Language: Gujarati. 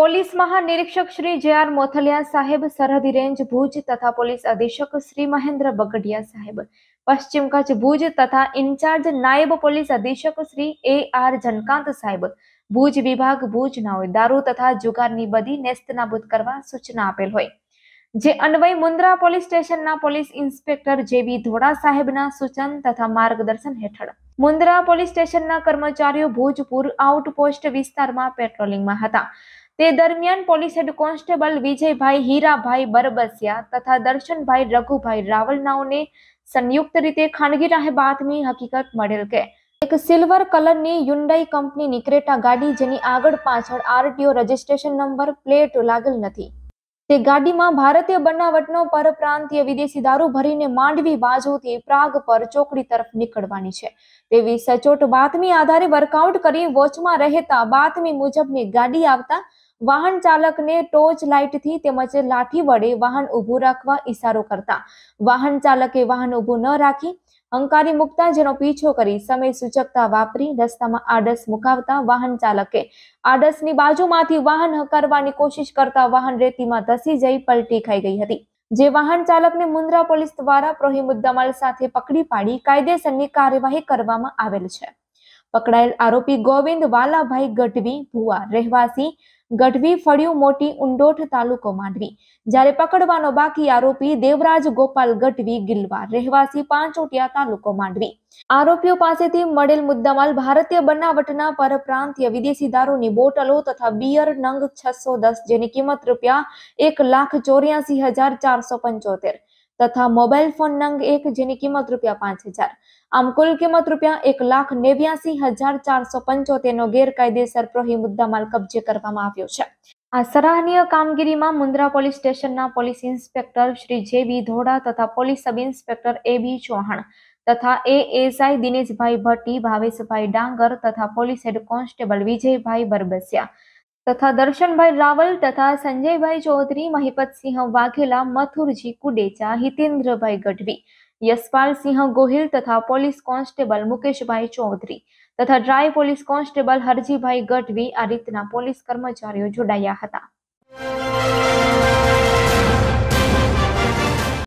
પોલીસ મહાનિરીક્ષક શ્રી જે આર મોથલિયા સાહેબ સરહદી રેન્જ ભુજ તથા પોલીસ અધિક્ષક શ્રી મહેન્દ્ર બગડિયા સાહેબ. પશ્ચિમ કચ્છ ભુજ તથા ઇન્ચાર્જ નાયબ પોલીસ અધિક્ષક શ્રી એ આર જનકાંત સાહેબ. ભુજ વિભાગ ભુજનાઓએ દારૂ તથા જુગારની બધી નેસ્તનાબૂદ કરવા સૂચના આપેલ હોય. જે અન્વય મુન્દ્રા પોલીસ સ્ટેશનના પોલીસ ઇન્સ્પેક્ટર જેવી ધોળા સાહેબના સૂચન તથા માર્ગદર્શન હેઠળ. મુન્દ્રા પોલીસ સ્ટેશનના કર્મચારીઓ ભુજપુર આઉટપોસ્ટ વિસ્તારમાં પેટ્રોલિંગમાં હતા. તે દરમિયાન પોલીસ કોન્સ્ટેબલ વિજયભાઈ હીરાભાઈ બરબસિયા તથા દર્શનભાઈ રઘુભાઈ રાવલનાઓને સંયુક્ત રીતે ખાનગી રાહે બાતમી હકીકત મળેલ કે એક સિલ્વર કલરની યુન્ડાઈ કંપનીની ક્રેટા ગાડી જેની આગળ પાછળ આરટીઓ રજિસ્ટ્રેશન નંબર પ્લેટ લાગેલ નથી. તે ગાડીમાં ભારતીય બનાવટનો પરપ્રાંતીય વિદેશી દારૂ ભરીને માંડવી બાજુથી પ્રાગ પર ચોકડી તરફ નીકળવાની છે. તેવી સચોટ બાતમી આધારે વર્કઆઉટ કરી વોચમાં રહેતા બાતમી મુજબની ગાડી આવતા વાહન ચાલકને ટોર્ચ લાઇટથી તેમજ લાઠી વડે વાહન ઊભું રાખવા ઇશારો કરતા. વાહન ચાલકે વાહન ઊભું ન રાખી, હંકારી મુકતા, જેનો પીછો કરી સમય સૂચકતા વાપરી રસ્તામાં આડસ મુકાવતા વાહન ચાલકે. આડસની બાજુમાંથી વાહન હકારવાની કોશિશ કરતા વાહન રેતીમાં ધસી જઈ પલટી ખાઈ ગઈ હતી. જે વાહન ચાલકને મુન્દ્રા પોલીસ દ્વારા પ્રોહી મુદ્દામાલ સાથે પકડી પાડી કાયદેસરની કાર્યવાહી કરવામાં આવેલ છે. પકડાયેલ આરોપી ગોવિંદ વાલાભાઈ ગઢવી, ભુવા, રહેવાસી ગઢવી ફળિયું મોટી ઉંડોઠ તાલુકો માંડવી. જ્યારે પકડવાનો બાકી આરોપી દેવરાજ ગોપાલ ગઢવી ગિલવા રહેવાસી પાંચોટિયા તાલુકો માંડવી. આરોપીઓ પાસેથી મળેલ મુદ્દામાલ ભારતીય બનાવટના પરપ્રાંતીય વિદેશી દારૂની બોટલો તથા બિયર નંગ છસો દસ જેની કિંમત રૂપિયા એક લાખ ચોર્યાસી હજાર ચારસો પંચોતેર તથા મોબાઈલ ફોન નંગ એક જેની કિંમત રૂપિયા પાંચ હજાર. આમ કુલ કિંમત રૂપિયા એક લાખ નેવ્યાસી હજાર ચારસો પંચોતેર નો ગેરકાયદેસર પ્રોહી મુદ્દામાલ કબજે કરવામાં આવ્યો છે. આ સરાહનીય કામગીરીમાં મુન્દ્રા પોલીસ સ્ટેશનના police inspector Shri J B Dhoda તથા police sub inspector A B Chauhan તથા એએસઆઈ દિનેશભાઈ ભટ્ટી, ભાવેશભાઈ ડાંગર તથા police head constable Vijaybhai Barbasiya તથા દર્શનભાઈ રાવલ તથા સંજયભાઈ ચૌધરી, મહિપતસિંહ વાઘેલા, મથુરજી કુડેચા, હિતેન્દ્રભાઈ ગઢવી, યશપાલસિંહ ગોહિલ તથા પોલીસ કોન્સ્ટેબલ મુકેશભાઈ ચૌધરી તથા driver police constable Harjibhai Gadhvi આ રીતના પોલીસ કર્મચારીઓ જોડાયા હતા.